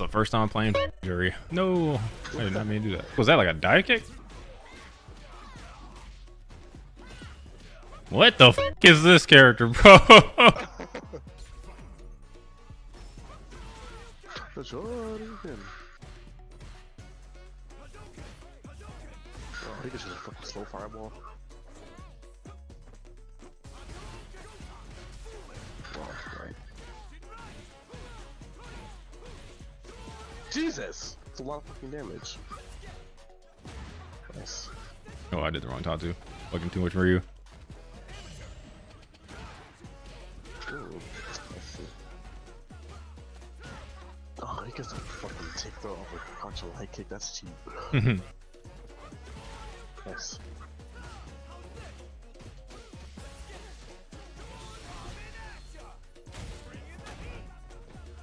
the first time I'm playing Juri. No, I did not mean to do that. Was that like a dive kick? What the f is this character, bro? Jordan. Oh, he gets just a fucking slow fireball. Jesus! It's a lot of fucking damage. Nice. oh, I did the wrong tattoo. Fucking too much for you. Ooh. Oh, he gets a fucking take throw off a punch a light kick. That's cheap. Nice.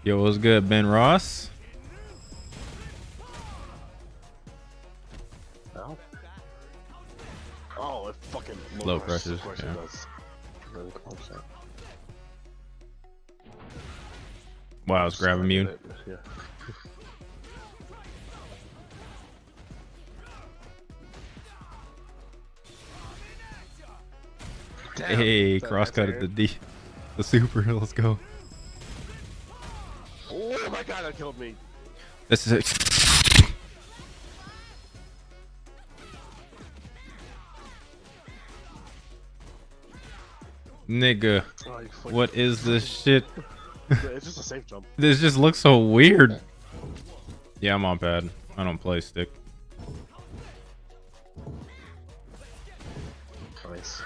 Yo, what's good, Ben Ross? Low crushes, Of course yeah. it does. Really. Wow, I was grab immune. Yeah. Damn, Hey, that- cross cut at the D, the super. Let's go. Oh my god, that killed me. This is it. Nigga, Oh, what is this shit? It's just a safe jump. This just looks so weird. Yeah, I'm on pad. I don't play stick. Nice.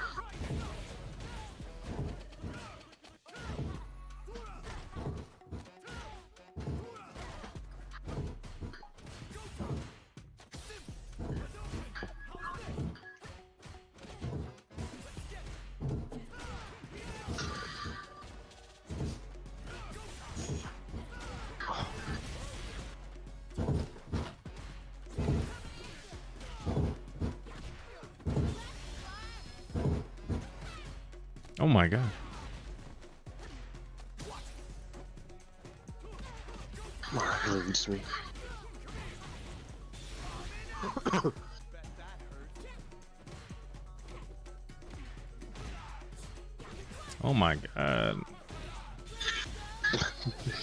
Oh my god. Oh, me. Oh my god.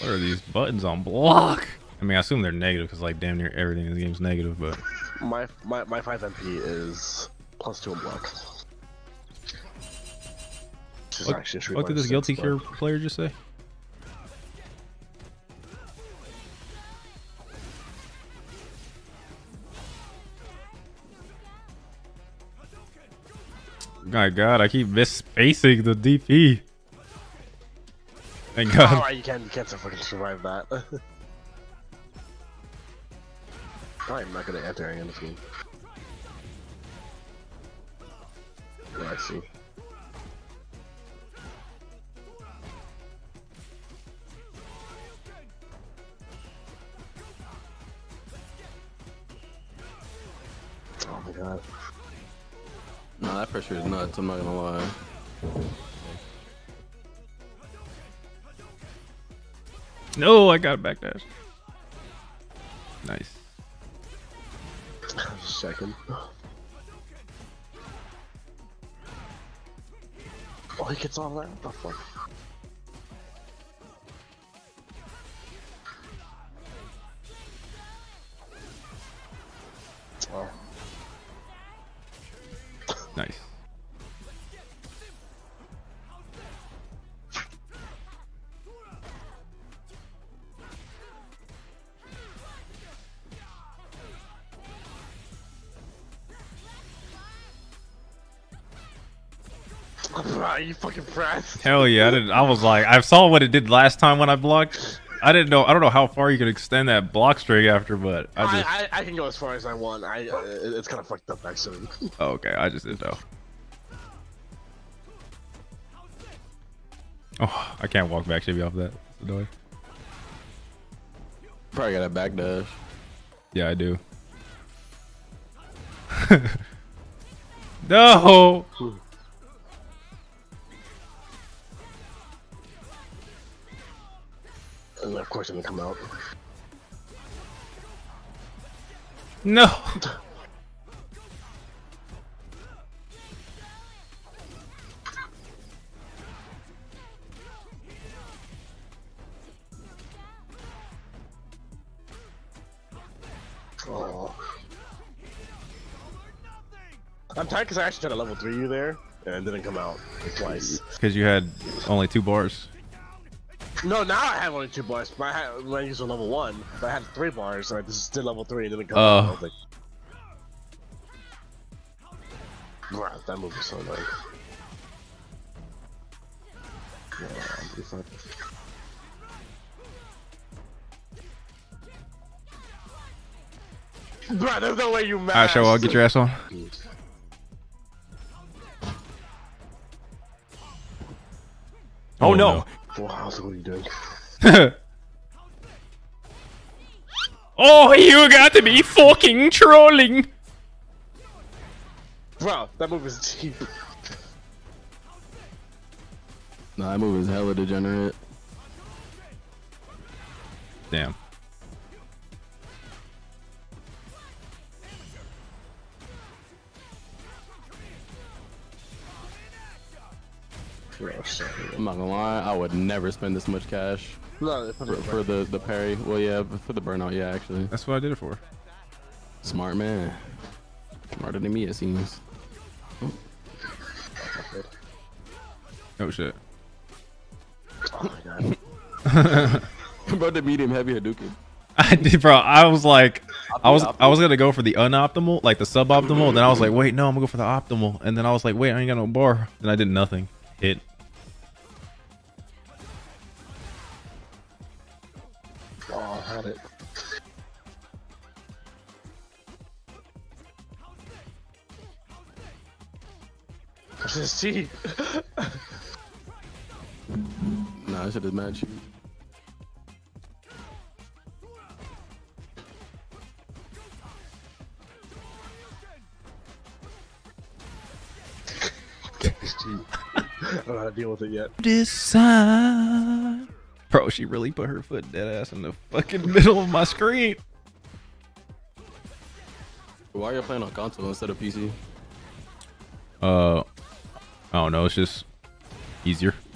what are these buttons on block? I mean, I assume they're negative because like damn near everything in the game's negative, but My my my five MP is plus two on block. Which is what, actually a what did this Guilty Gear player just say? My god, I keep misspacing the DP. Thank god. You can't you can't fucking survive that. I'm not gonna enter any of this game. Yeah, I see. God. Nah, that pressure is nuts. I'm not gonna lie. No, I got a backdash. Nice. Second. Oh, he gets all that? What the fuck? Are you fucking pressed? Hell yeah, I didn't. I was like, I saw what it did last time when I blocked. I didn't know. I don't know how far you can extend that block string after, but I I, just. I, I can go as far as I want. I uh, it's kind of fucked up actually. oh, okay, I just didn't know. Oh, I can't walk back Chevy off that. That's annoying. Probably got a backdash. Yeah, I do. no. and of course, I'm gonna come out. No. Oh. I'm tired because I actually tried to level 3 you there, and it didn't come out twice. Because you had only two bars. No, now I have only two bars, but I had, when I used a level 1, but I had 3 bars, so this is still level 3 and didn't come Oh. out. I was like... Bruh, that move was so annoying. Yeah, I'm pretty fucked. Bruh, there's no way you match. Alright, show I'll get your ass on. Oh, no. Oh, Wow, so what are you doing? oh, you got to be fucking trolling. Bro, that move is cheap. Nah, that move is hella degenerate. Damn. Bro, sorry. I'm not gonna lie, I would never spend this much cash No, for, for the the parry. Well, yeah, for the burnout, yeah, actually. That's what I did it for. Smart man. Smarter than me, it seems. Oh shit. Oh my god. Bro, the medium heavy Hadouken. I did, bro. I was like, I was, I was gonna go for the unoptimal, like the suboptimal. Then I was like, wait, no, I'm gonna go for the optimal. And then I was like, wait, I ain't got no bar. Then I did nothing. Hit. I had it. This is cheap. Nah, that shit is mad cheap. I don't know how to deal with it yet. Decide. She really put her foot dead ass in the fucking middle of my screen. Why are you playing on console instead of PC? Uh, I don't know. It's just easier.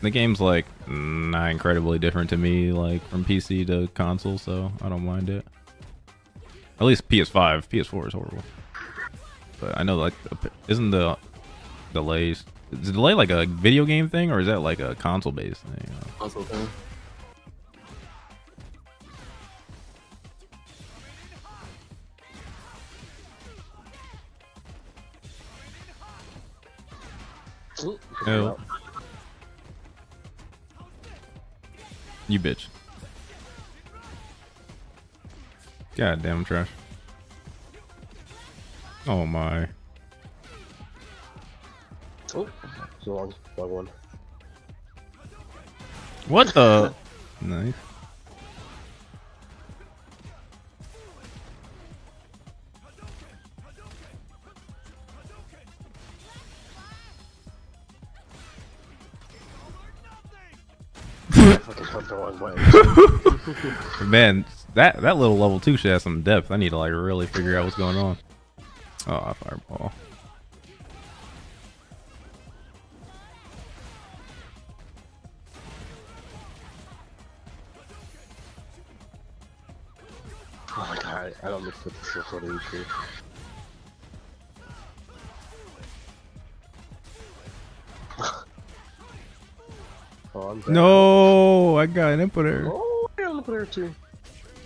the game's like not incredibly different to me, like from PC to console, so I don't mind it. At least PS5, PS4 is horrible. But I know like, isn't the delays? Is the delay like a video game thing, or is that like a console based thing? Console thing. Oh. You bitch. God damn trash. Oh my. So long, long one. What the? nice. I fucking went the wrong way. Man, that that little level two should have some depth. I need to like really figure out what's going on. Oh, fireball. My god, I don't look for this sort of EP. Oh, I'm dead. No, I got an inputter. Oh, I got a little too.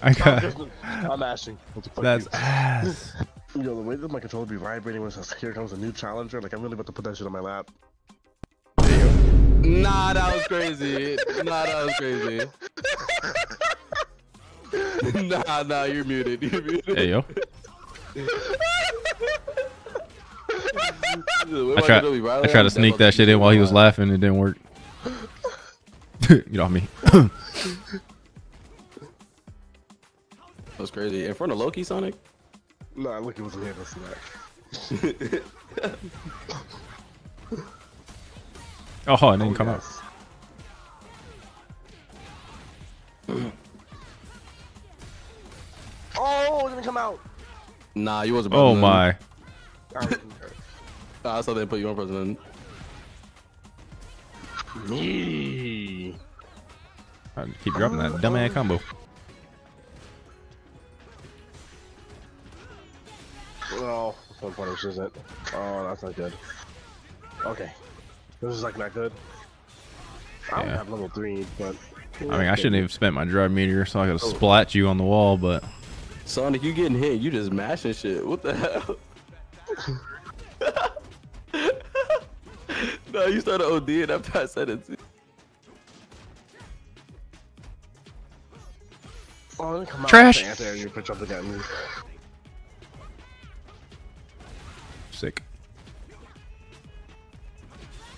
I got. I'm ashing. What the That's you? ass. You know, the way that my controller be vibrating when it says, here comes a new challenger, like I'm really about to put that shit on my lap. Nah, that was crazy. nah, that was crazy. nah, nah, you're muted. You're muted. Hey yo. I my tried. I vibrating? tried to sneak that shit in while he was laughing. It didn't work. you know me. That was crazy. In front of Loki, Sonic? Nah, look, it wasn't here, that's that. Oh, it didn't oh, come out. Oh, it didn't come out. Nah, you wasn't. Oh my. Nah, I saw they put you on president. Me. I keep dropping that dumbass combo. Oh, one punish isn't. Oh, that's not good. Okay. This is like not good. I don't Yeah. have level three, but. I mean, I shouldn't have spent my drive meter, so I could oh. splat you on the wall, but Sonic, you getting hit? You just mashing shit. What the hell? no, you started ODing after I said it. Too. Oh, didn't come out. Trash. The anti-air you put up again. me. sick.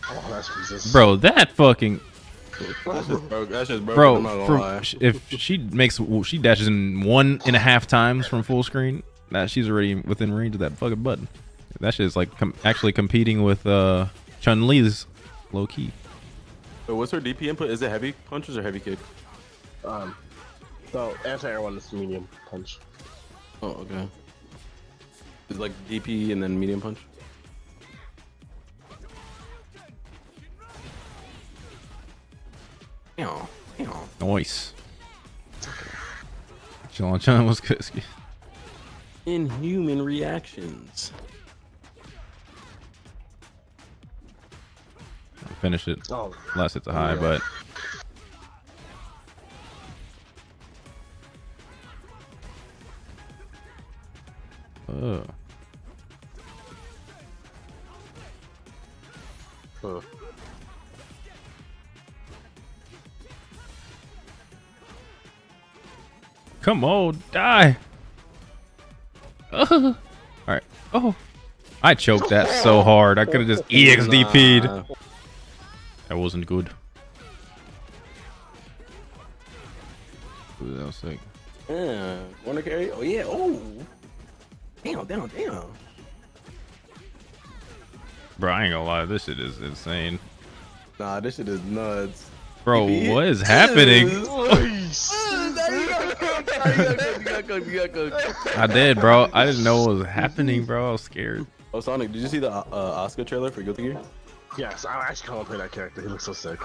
Oh, that's Jesus. Bro, that fucking That's just broke. That's just broken. bro. I'm not gonna From, if she makes she dashes in one and a half times from full screen, that she's already within range of that fucking button. That shit is like com- actually competing with uh Chun Li's low key. Wait, what's her DP input? Is it heavy punches or heavy kick? Um, so anti-air one is medium punch. Oh, okay. It's like DP and then medium punch. Nice. Chun Chun was good. Inhuman reactions. Finish it. Oh, Unless it's a high, Yeah. but uh, huh. Come on, die. Uh, all right. Oh, I choked that so hard. I could have just EXDP'd. Nah. That wasn't good. Ooh, that was sick. Yeah. Wanna carry? Oh yeah. Oh. Damn, damn, damn. Bro, I ain't gonna lie. This shit is insane. Nah, this shit is nuts. Bro, what is happening? I did, bro. I didn't know what was happening, bro. I was scared. Oh, Sonic, did you see the uh, Asuka trailer for Guilty Gear? Yes, I actually can't play that character. He looks so sick.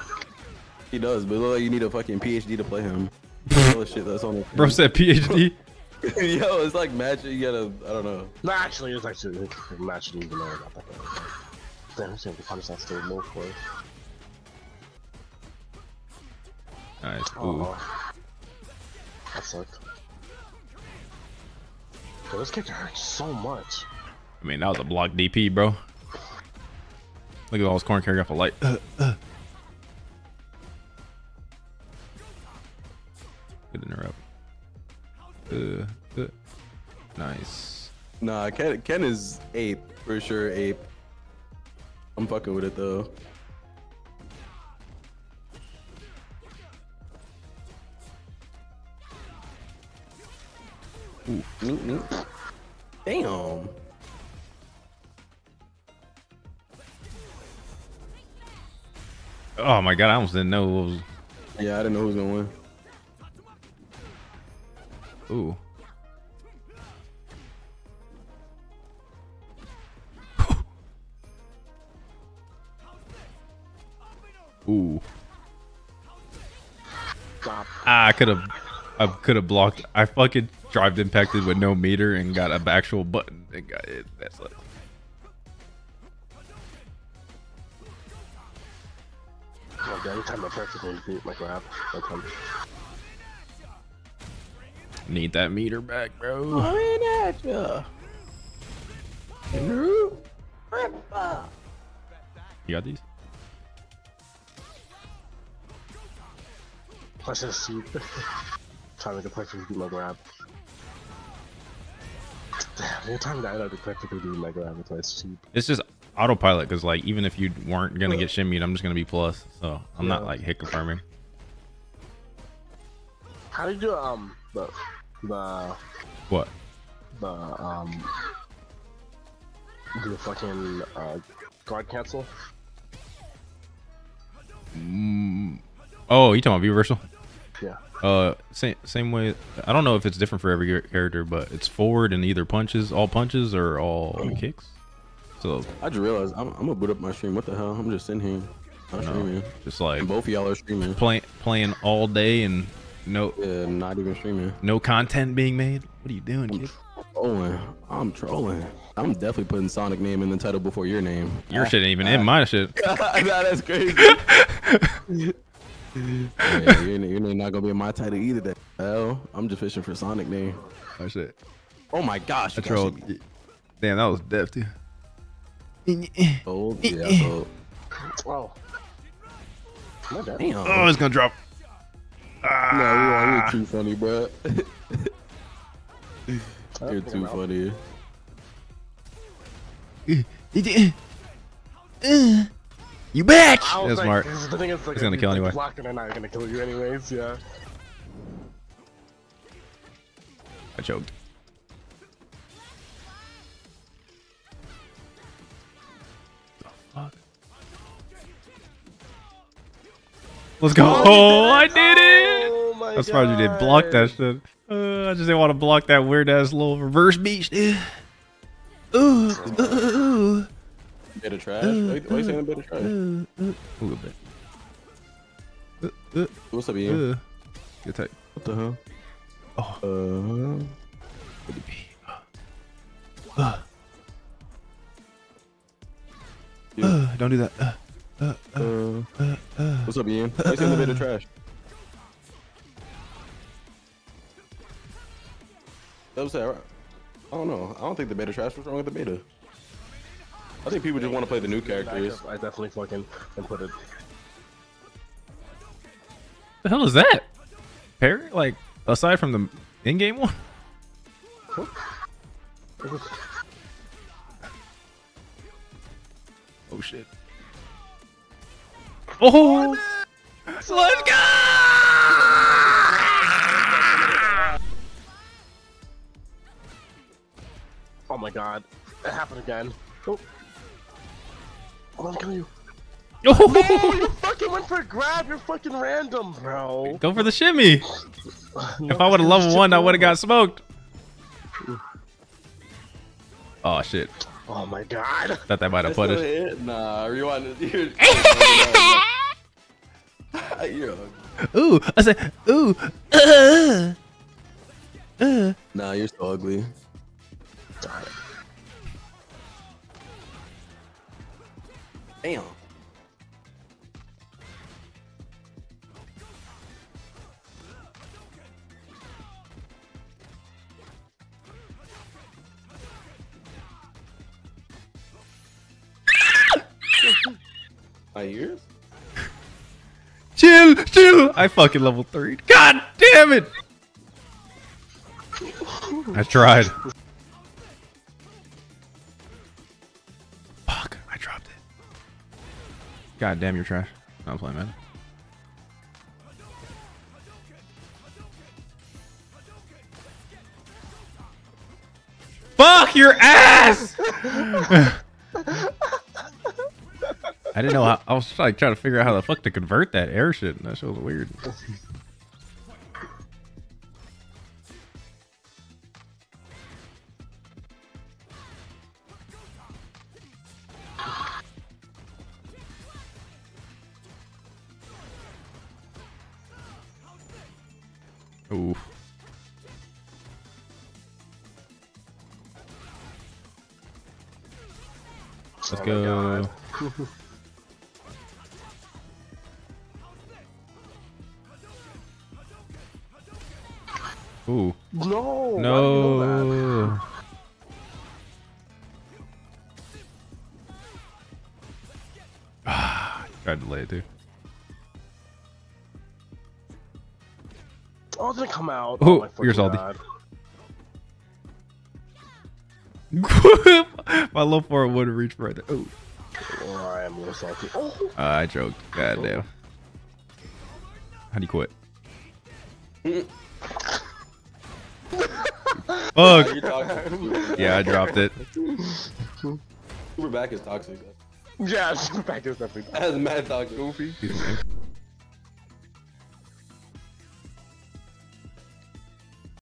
He does, but it look like you need a fucking PhD to play him. All the shit that's on the Bro said PhD. Yo, it's like magic. You gotta, I don't know. No, actually, it's actually a match. Didn't even know about that. guy. Damn, this the punish that still low for. Nice. Ooh. Oh, that sucked. Yo, this character hurts so much. I mean, that was a block DP, bro. Look at all his corn carry off a light. Uh, uh. Good interrupt. Uh, uh. Nice. Nah, Ken, Ken is ape for sure. Ape. I'm fucking with it though. Ooh, neat, neat. Damn. Oh my god, I almost didn't know what was. Yeah, I didn't know who was gonna win. Ooh. Ooh. Stop. Ah, I could have, I could have blocked. I fucking drive impacted with no meter and got a actual button and got it. That's like. Oh, the only time I perfectly beat my grab. Need that meter back, bro. Coming at ya. You got these? Plus this seat. Trying to get perfectly beat my grab. Damn, time that I like to perfectly beat my grab with my cheap. It's just autopilot because like even if you weren't gonna get shimmied, I'm just gonna be plus. So I'm not Yeah. like hit confirming. How do you do um the the What? the um the fucking uh guard cancel? Mm, oh, you talking about reversal? Yeah. Uh, same same way. I don't know if it's different for every character, but it's forward and either punches, all punches or all kicks. So I just realized I'm, I'm gonna boot up my stream. What the hell? I'm just sitting here. I'm streaming. just like And both of y'all are streaming. playing playing all day and no Yeah, not even streaming. no content being made. What are you doing, kid? Trolling. I'm trolling. I'm definitely putting Sonic name in the title before your name. Your shit ain't even in my shit. nah, that's crazy. yeah, your, name- your name not gonna be in my title either. That hell, I'm just fishing for Sonic name. My oh, shit. Oh my gosh, I trolled. should Damn, that was deft too. Old? Yeah, so, Oh. My damn. Oh, it's gonna drop. no, ah. you're too funny, bro. Oh, you're too funny. You bitch! I was That's smart. this the thing is like, He's gonna if kill you anyway. Block and they're not gonna kill you anyways. Yeah. I choked. The fuck? Let's go! Oh, I did it! Oh my I'm you didn't block God. that shit. Uh, I just didn't want to block that weird ass little reverse beach, dude. Ooh, ooh, ooh, Bit of trash. Why you why you saying a bit of trash? A little bit. Uh, uh, What's up, Ian? uh. Take. What the hell? Oh. Uh, Uh, yeah. uh, don't do that. Uh, uh, uh, uh, uh, uh. what's up, Ian? Why you saying a bit of trash? That was that. I don't know. I don't think the beta trash was wrong with the beta. I think people just want to play the new characters. I definitely fucking input it. The hell is that? Parry? Like aside from the in-game one? Oh shit. Oh! Let's go! Oh my god. It happened again. Oh. I'm gonna kill you. Oh, you fucking went for a grab. You're fucking random, bro. Go for the shimmy. If I would have level one, I would have got smoked. Oh shit. Oh my god. Thought that might have That's still punished. Nah, rewind it. You're, you're ugly. Ooh, I said, ooh. Uh, uh. Nah, you're so ugly. Damn. My ears? Chill, chill. I fucking level three. God damn it. I tried. God damn, you're trash. I'm playing, man. Fuck your ass! I didn't know how. I was like trying to figure out how the fuck to convert that air shit. and That shit was weird. Ooh. Let's Oh go. Ooh. No. why do you know that? No. Ah, tried to lay it too. Oh, it didn't come out. Oh, my you're salty. God. My low four would have reached right there. Oh, Oh, I am a little salty. Oh. uh, I choked. God damn. How do you quit? Fuck. You're. Yeah, I dropped it. Super back is toxic. Yeah, super back is definitely. That is mad toxic. Goofy. He's an